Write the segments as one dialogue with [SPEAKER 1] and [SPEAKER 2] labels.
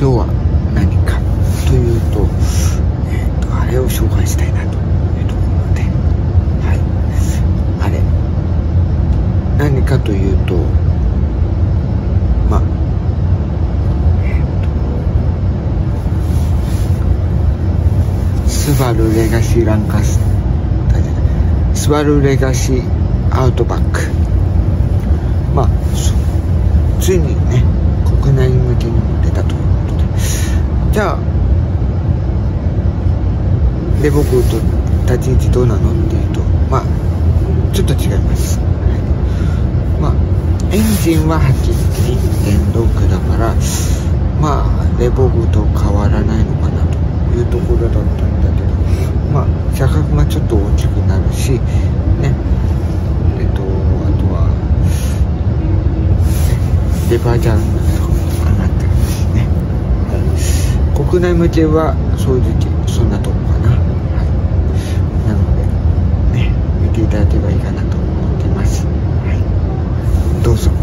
[SPEAKER 1] 今日は何かというと,、えーと、あれを紹介したいなというところではい。あれ。何かというとまあえっ、ー、とスバルレガシーランカススバルレガシーアウトバック。まあついにね国内向けにも出たと。いうじゃあで僕と立ち位置どうなのっていうとまあちょっと違います、はい、まあエンジンは8.1.6だからまあレボグと変わらないのかなというところだったんだけどまあ車格がちょっと大きくなるしね。えっとあとはデパーチャー国内向けは正直そんなとこかな、はい、なのでね見ていただければいいかなと思ってます、はい、どうぞ。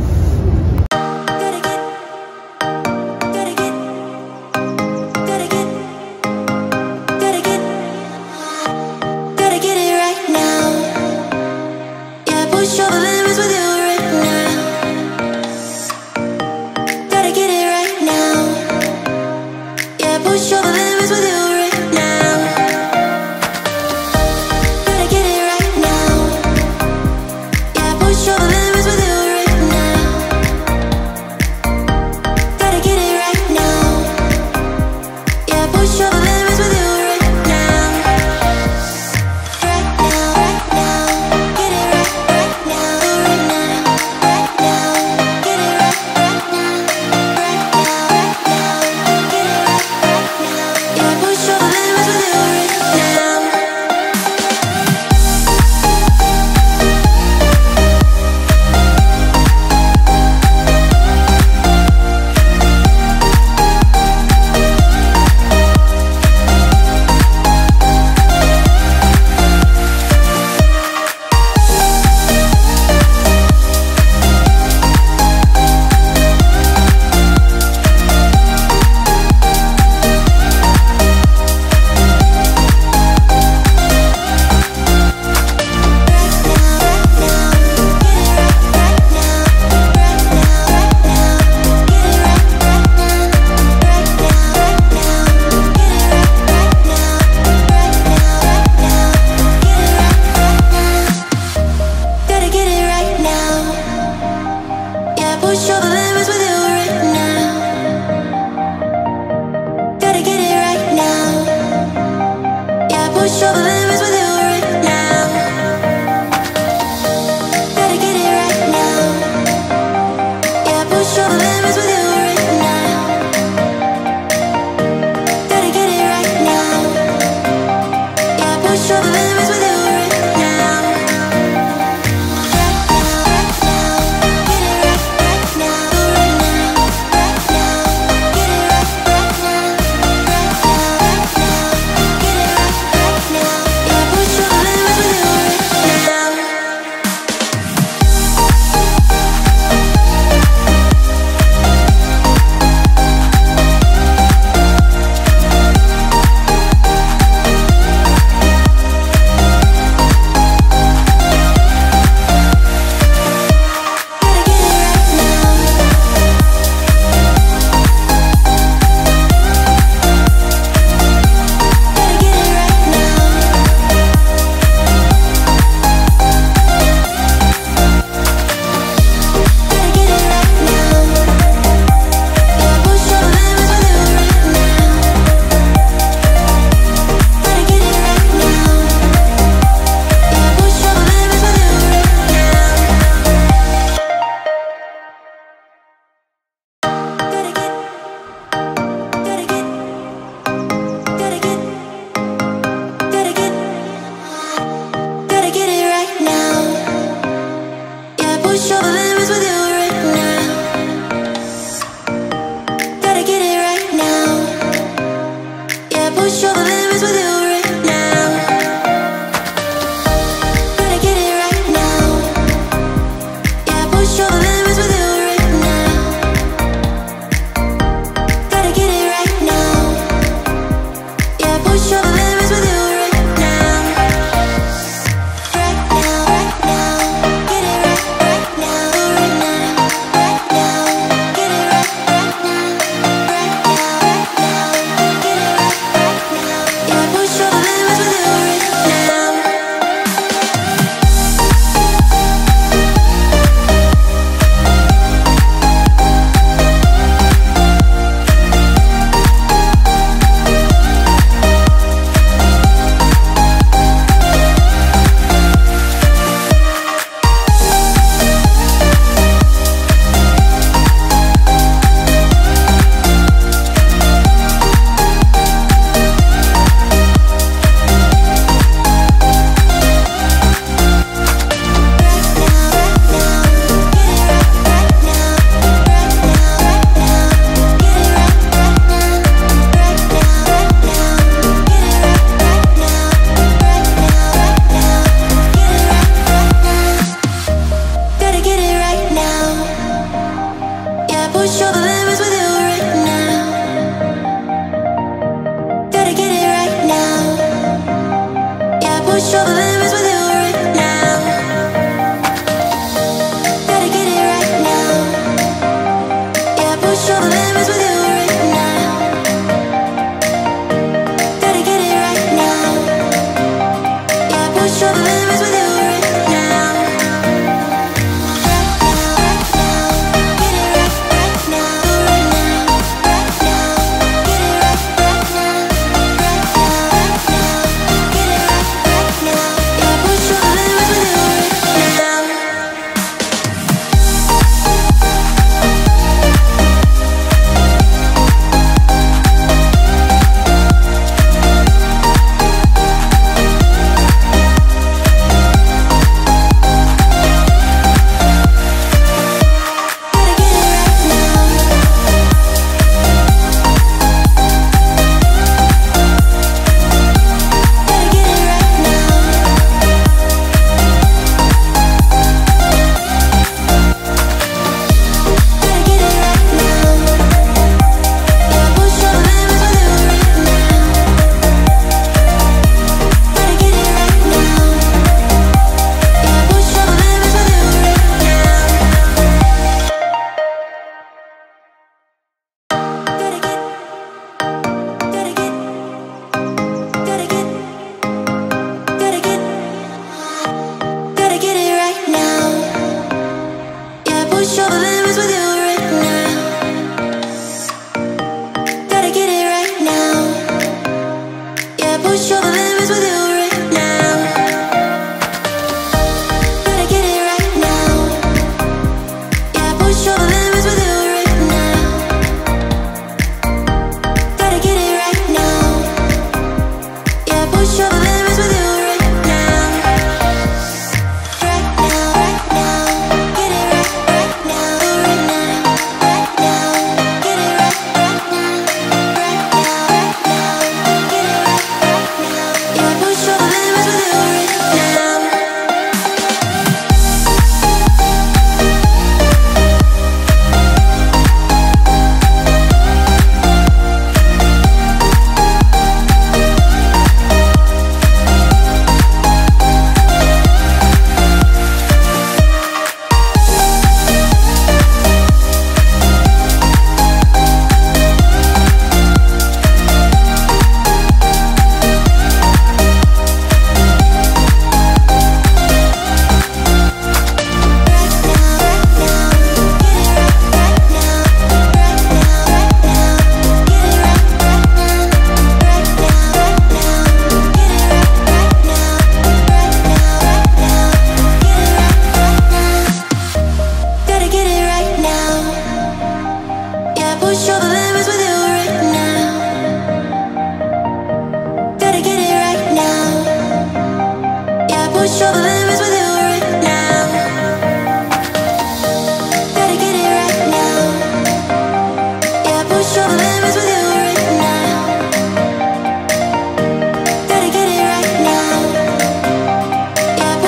[SPEAKER 2] trouble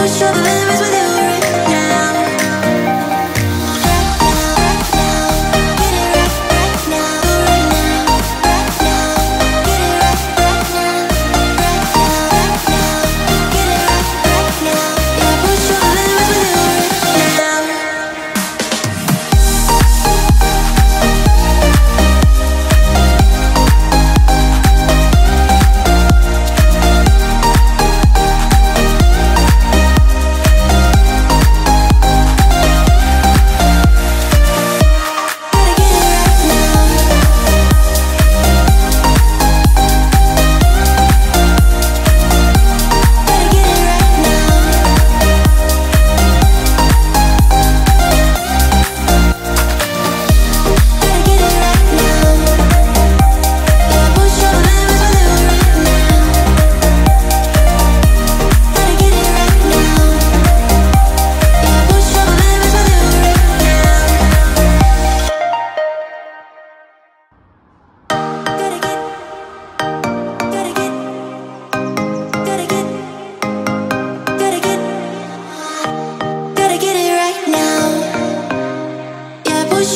[SPEAKER 2] strawberries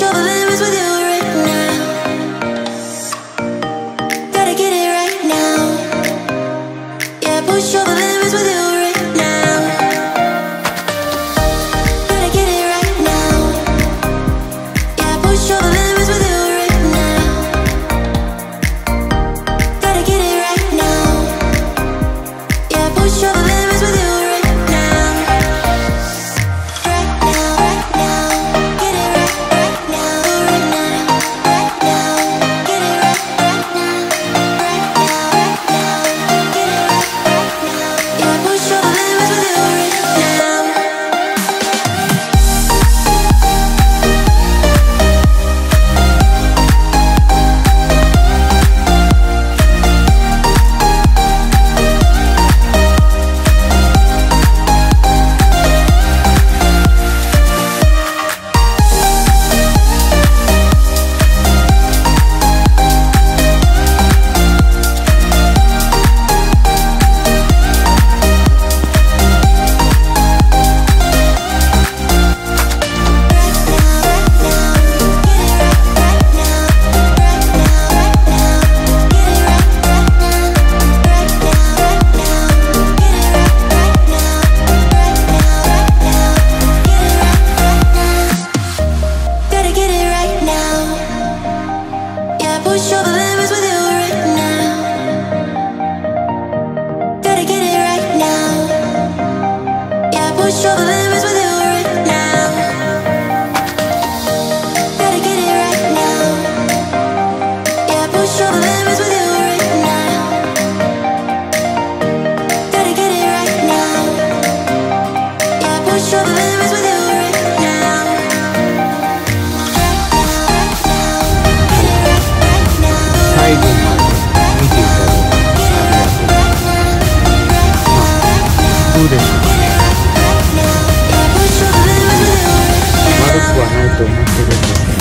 [SPEAKER 2] all the limits with you tomó